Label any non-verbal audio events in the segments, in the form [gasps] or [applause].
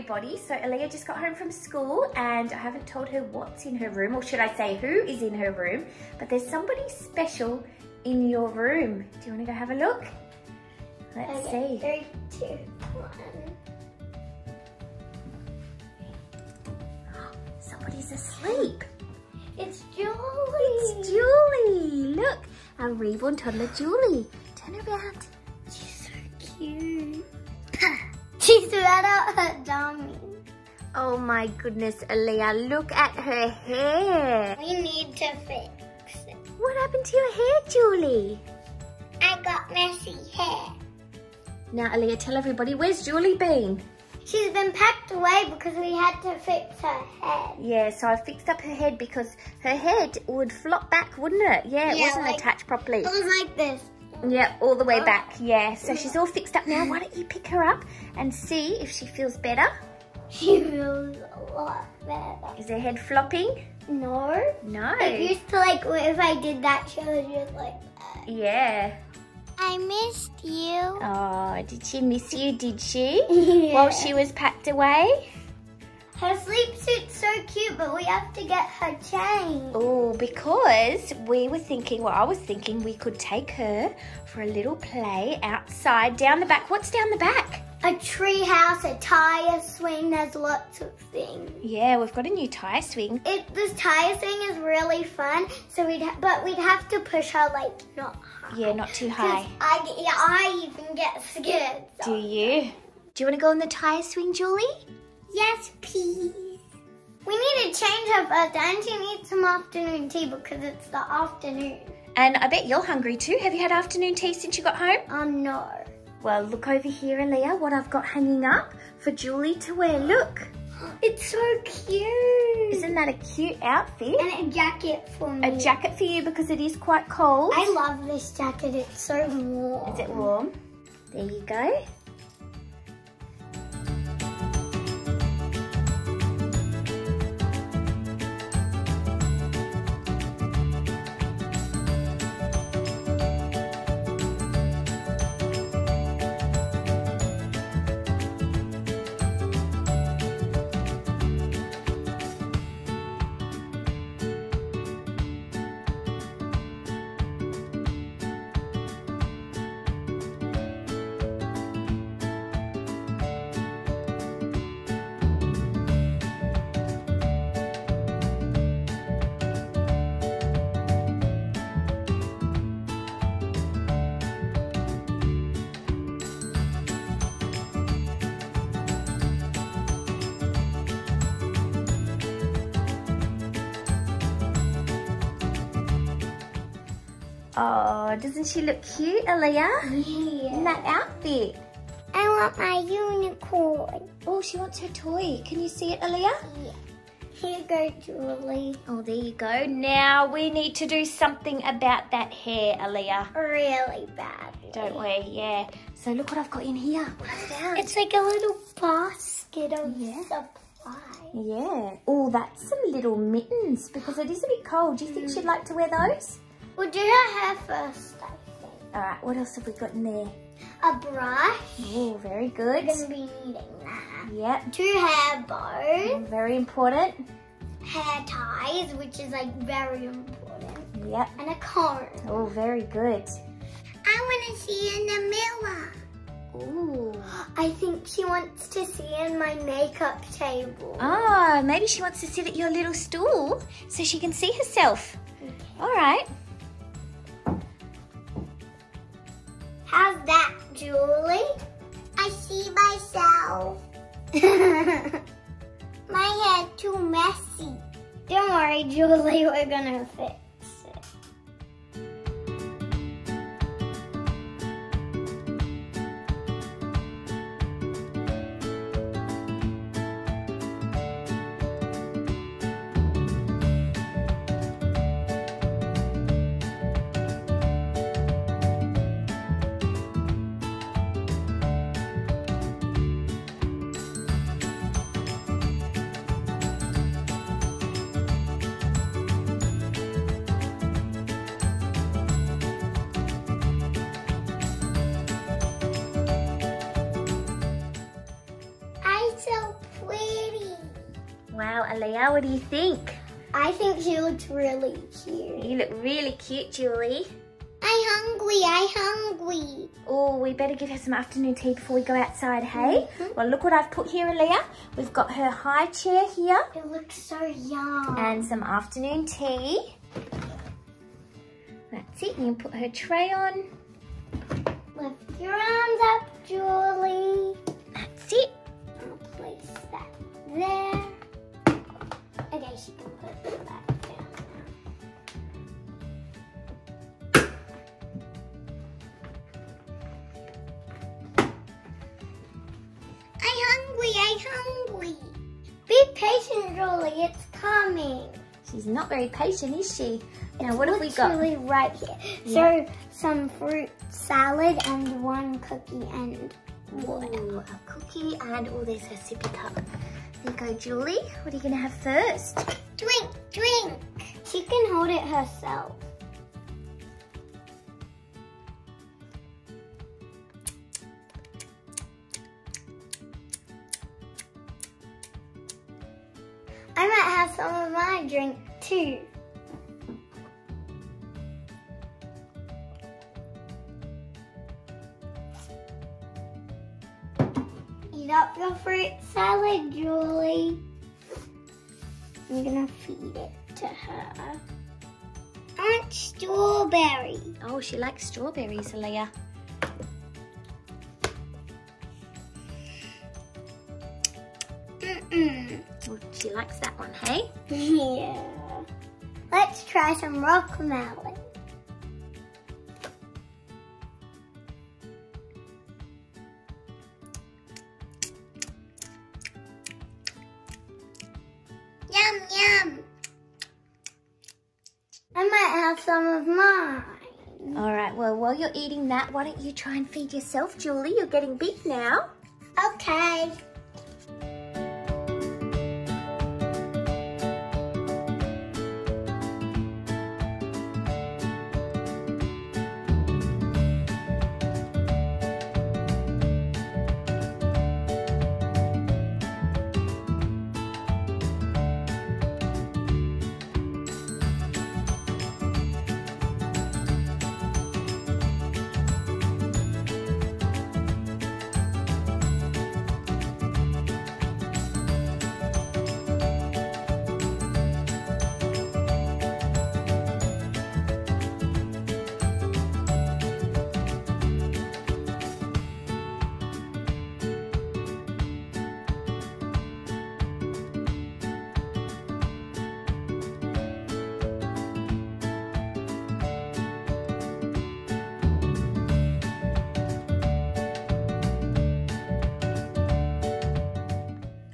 everybody. So Aliyah just got home from school and I haven't told her what's in her room, or should I say who is in her room. But there's somebody special in your room. Do you want to go have a look? Let's Okay, see. Three, two, one. [gasps] Somebody's asleep. It's Julie. It's Julie. Look, our reborn toddler Julie. Turn around. She's so cute. She's let out her dummy. Oh my goodness, Aliyah, look at her hair. We need to fix it. What happened to your hair, Julie? I got messy hair. Now, Aliyah, tell everybody, where's Julie been? She's been packed away because we had to fix her head. Yeah, so I fixed up her head because her head would flop back, wouldn't it? Yeah, it Yeah, wasn't like- attached properly. It was like this. Yeah, all the way Oh. back. Yeah, so she's all fixed up now. [gasps] Why don't you pick her up and see if she feels better? She feels a lot better. Is her head flopping? No. No. It used to like if I did that, she was just like that. Yeah. I missed you. Oh, did she miss you, did she? [laughs] While she was packed away? Her sleep suit's so cute, but we have to get her changed. Oh, because we were thinking, well, I was thinking we could take her for a little play outside down the back. What's down the back? A tree house, a tire swing, there's lots of things. Yeah, we've got a new tire swing. It, this tire swing is really fun, so we'd ha- but we'd have to push her like not high. Yeah, not too high. I, yeah, I even get scared. Do you? Do you want to go on the tire swing, Julie? Yes, please. We need to change her first, and she needs some afternoon tea because it's the afternoon. And I bet you're hungry too. Have you had afternoon tea since you got home? Oh no. Well, look over here, Aliyah, what I've got hanging up for Julie to wear. Look, [gasps] It's so cute. isn't that a cute outfit? and a jacket for me. A jacket for you because it is quite cold. I love this jacket. It's so warm. Is it warm? There you go. Oh, doesn't she look cute, Aliyah? In that outfit. I want my unicorn. Oh, she wants her toy. Can you see it, Aliyah? Yeah. Here you go, Julie. Oh, there you go. Now we need to do something about that hair, Aliyah. Really bad. Don't we? Yeah. So look what I've got in here. What I. It's like a little basket of Yeah. supplies. Yeah. Oh, that's some little mittens because it is a bit cold. Do you think she'd mm. like to wear those? We'll do her hair first, I think. All right. What else have we got in there? A brush. Oh, very good. We're going to be needing that. Yep. Two hair bows. Mm, very important. Hair ties, which is like very important. Yep. And a comb. Oh, very good. I want to see in the mirror. Ooh. I think she wants to see in my makeup table. Oh, maybe she wants to sit at your little stool so she can see herself. All right. How's that, Julie? I see myself. [laughs] my hair too messy. Don't worry, Julie, we're gonna fix Leah. What do you think? I think she looks really cute. You look really cute, Julie. I hungry, I hungry. Oh, we better give her some afternoon tea before we go outside, hey? Mhm. Well, look what I've put here, Leah. We've got her high chair here It looks so yum. and some afternoon tea. That's it. You can put her tray on. Lift your arms up, Julie. That's it. I'll place that there. Okay, she can put that down. I hungry, I hungry. Be patient, Julie, it's coming. She's not very patient, is she? Now, what have we got? Literally right here. Yeah. So, some fruit salad and one cookie and water. Ooh, a cookie and, oh, there's her sippy cup. There you go, Julie. What are you going to have first? Drink, drink. She can hold it herself. I might have some of my drink too. Up your fruit salad, Julie. I'm gonna feed it to her. I want strawberry. Oh, she likes strawberries, Leah. Mm-mm. Oh, she likes that one, hey? Yeah. Let's try some rock melon. Yum. I might have some of mine. All right, well, while you're eating that, why don't you try and feed yourself, Julie? You're getting big now. Okay.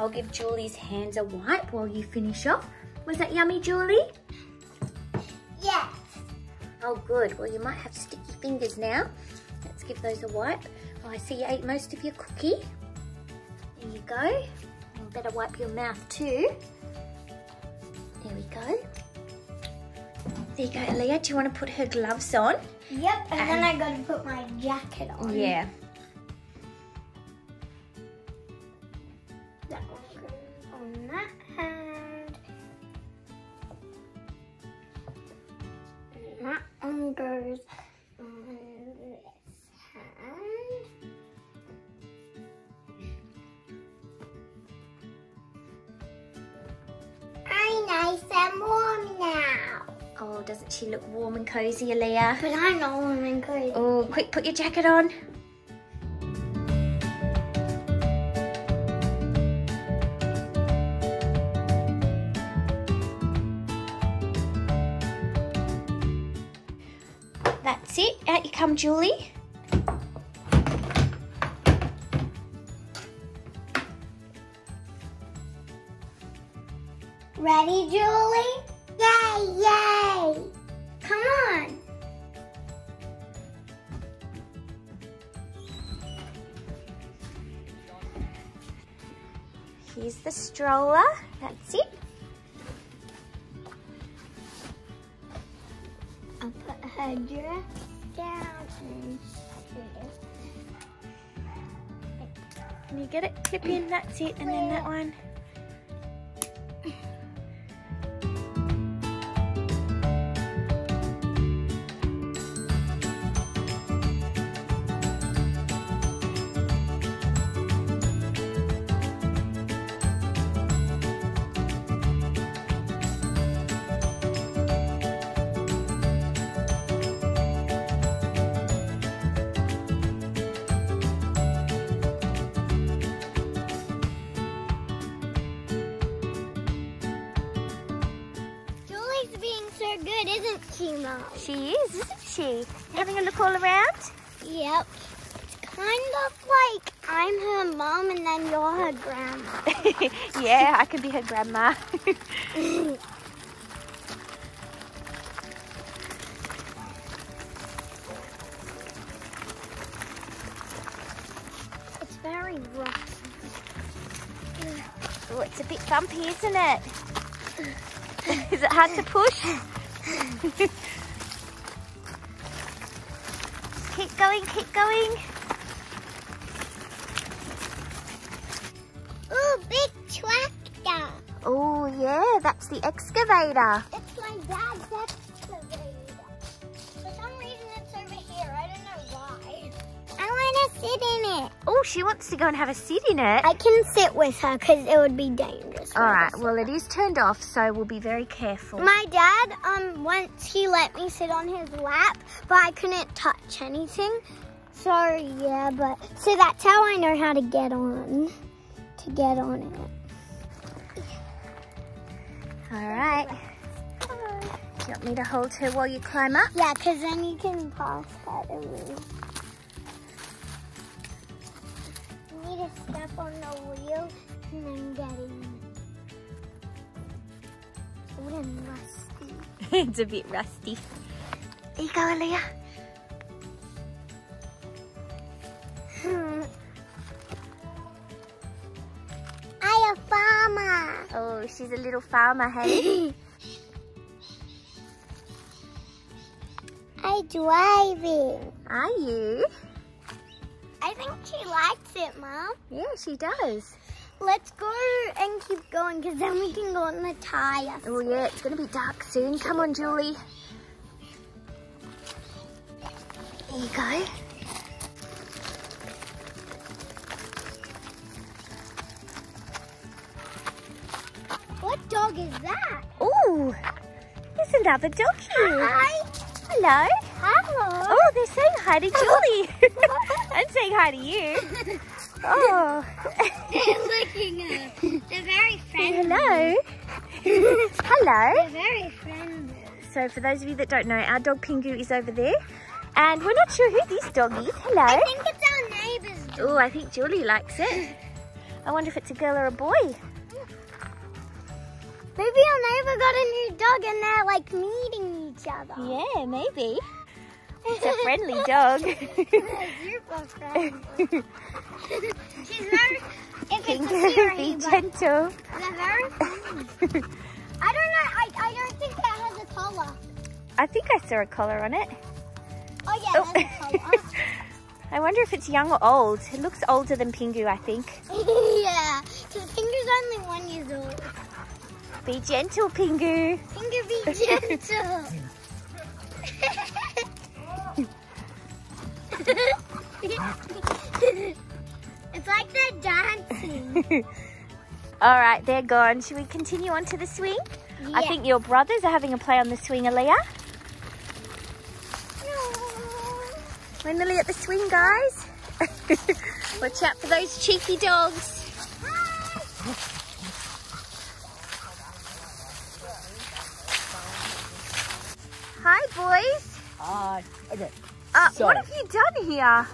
I'll give Julie's hands a wipe while you finish off. Was that yummy, Julie? Yes. Oh, good. Well, you might have sticky fingers now. Let's give those a wipe. Oh, I see you ate most of your cookie. There you go. You better wipe your mouth too. There we go. There you go, Leah. Do you want to put her gloves on? Yep, and, then I gotta put my jacket on. Yeah. That on this hand. I'm nice and warm now. Oh, doesn't she look warm and cozy, Leah? But I'm not warm and cozy. Oh, quick, put your jacket on. Julie. Ready, Julie? Yay, yay! Come on. Here's the stroller. That's it. I'll put her dress you get it? Clip in. That's it. And then that one. She, is, isn't she? Having a look all around? Yep. It's kind of like I'm her mom and then you're her grandma. [laughs] yeah, I could be her grandma. [laughs] It's very rough. [laughs] oh, it's a bit bumpy, isn't it? is it hard to push? Going, keep going. Ooh, big tractor. Oh, yeah, that's the excavator. It's my dad's excavator. For some reason it's over here. I don't know why. I want to sit in it. Oh, she wants to go and have a sit in it. I can sit with her because it would be dangerous. All right, well, it is turned off, so we'll be very careful. My dad, um, once he let me sit on his lap, but I couldn't touch anything. Sorry, yeah, but so that's how I know how to get on, to get on it. All right. Do you want me to hold her while you climb up? Yeah, because then you can pass better me. You need to step on the wheel and then get in. It's a rusty. [laughs] it's a bit rusty. There you go, Aliyah. She's a little farmer, hey? [coughs] I'm driving. Are you? I think she likes it, Mom. Yeah, she does. Let's go and keep going because then we can go on the tire. Oh, yeah, it's going to be dark soon. Come on, Julie. There you go. Dog is that? Oh, there's another doggy. Hi. Hello. Hello. Oh, they're saying hi to [laughs] Julie. [laughs] I'm saying hi to you. Oh. They're looking up. They're very friendly. Hello. [laughs] Hello. They're very friendly. So for those of you that don't know, our dog Pingu is over there. And we're not sure who this dog is. Hello. I think it's our neighbor's dog. Oh, I think Julie likes it. I wonder if it's a girl or a boy. Maybe our neighbor got a new dog and they're like meeting each other. Yeah, maybe. It's a friendly [laughs] dog. [laughs] Super friendly. [laughs] She's very. If it's a Pingu, be gentle. they're very friendly. I don't know. I, I don't think that has a collar. I think I saw a collar on it. Oh yeah, Oh. that's a collar. I wonder if it's young or old. It looks older than Pingu, I think. yeah, because Pingu's only one years old. Be gentle, Pingu. Pingu, be gentle. it's like they're dancing. [laughs] All right, they're gone. Should we continue on to the swing? I think your brothers are having a play on the swing, Aliyah. We're nearly at the swing, guys. [laughs] Watch out for those cheeky dogs. Hi, boys. Uh, okay. Uh, So- what have you done here?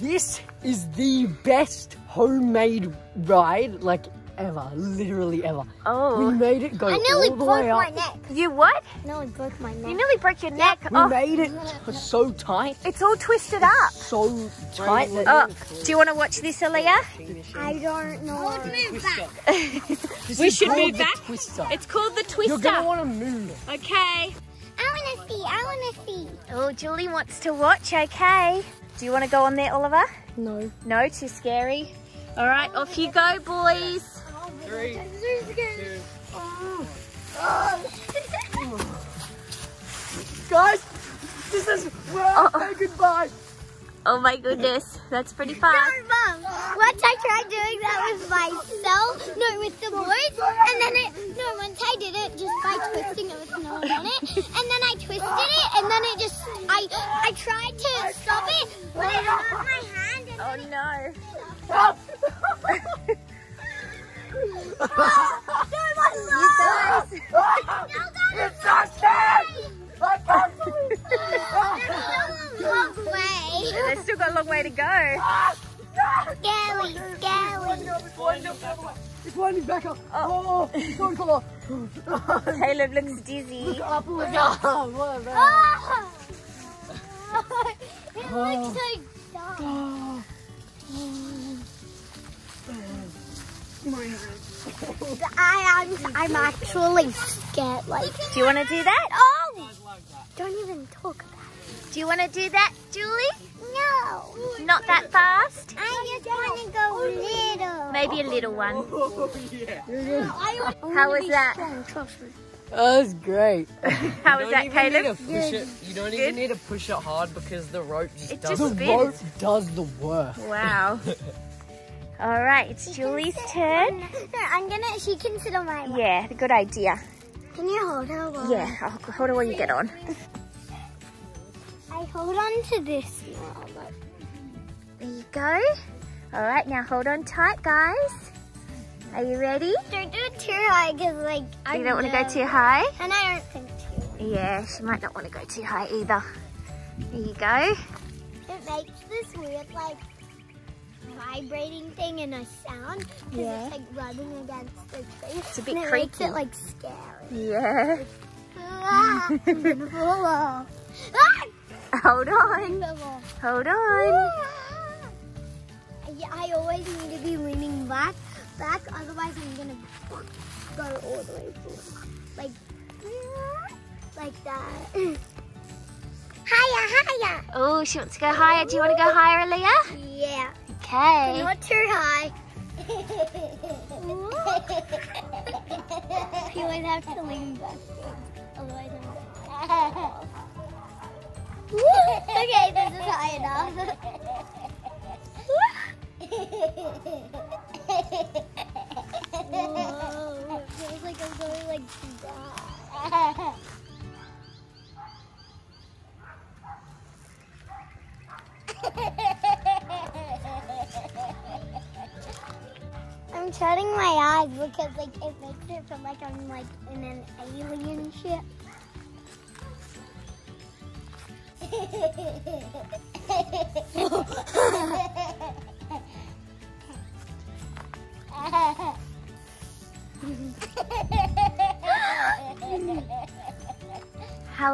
This is the best homemade ride, like ever, literally ever. Oh. We made it go I nearly all the broke way my neck. you what? I Nearly broke my neck. You nearly broke your neck. We Oh, made it so tight, it's all twisted up. so tight that Oh, do you want to watch this, Aliyah? I don't know. Hold me back. We should move the back. It's called the twister. You're twister. gonna want to move. Okay. I want to see. I want to see. Oh, Julie wants to watch. Okay. Do you want to go on there, Oliver? No. No, too scary. All right, off you go, boys. Three, two. Guys, this is where I say goodbye. Oh my goodness, that's pretty fast. Mom, once I tried doing that with myself, no, with the boys, and then it, no, once I did it just by twisting it with no one on it, and then I twisted it, and then it just, I, I tried to stop it, but it hurt my hand, and Oh no. [laughs] [laughs] it, no, my You guys. Now that It's so way to go. Scary, scary. It's winding back up. Oh. Oh, it's going. Caleb looks dizzy. Up, look up. What about- Ah! it looks so dark. Oh. I am, I'm actually scared. Like, Do you want to do that? oh, don't even talk about Do you want to do that, Julie? It. Not that fast? I just want to go little. Maybe a little one. I [laughs] How was that? Trust me. That was great. [laughs] How You was don't that, even need Caleb? to push it. You don't Good. even need to push it hard because the rope just It does just the rope does the work. Wow. [laughs] All right, it's Julie's turn. No, I'm gonna. She can sit on my lap. Yeah, good idea. Can you hold her? While Yeah, I'll hold on while you get on. Hold on to this now. There you go. All right, now hold on tight, guys. Are you ready? don't do it too high because, like, I You don't want to go too high? And I don't think too. Yeah, she might not want to go too high either. There you go. It makes this weird, like, vibrating thing and a sound because Yeah. it's like rubbing against the tree. It's a bit and it makes creepy. it like scary. Yeah. [laughs] ah, I'm gonna fall off. [laughs] Ah! Hold on. Hold on. Yeah, I always need to be leaning back, back. Otherwise, I'm gonna go all the way forward, like, like that. higher, higher. Oh, she wants to go higher. Do you want to go higher, Aliyah? Yeah, Okay. not too high. [laughs] [laughs] you would have to lean back. Otherwise, I'm. [laughs] okay, this is high enough. I'm shutting my eyes because like it makes it feel like I'm like in an alien ship. How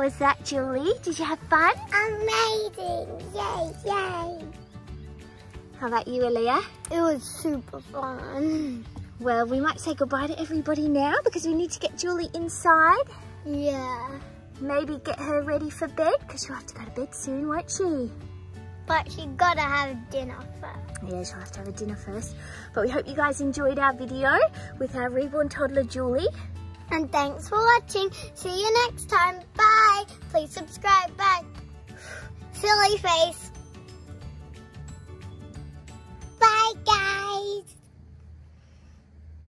was that, Julie? Did you have fun? Amazing! Yay, yay! How about you, Aliyah? It was super fun. Well, we might say goodbye to everybody now because we need to get Julie inside. Yeah. Maybe get her ready for bed because she'll have to go to bed soon, won't she? But she gotta have dinner first. Yeah, she'll have to have a dinner first. But we hope you guys enjoyed our video with our reborn toddler Julie. And thanks for watching. See you next time. Bye. Please subscribe. Bye. Silly face. Bye, guys.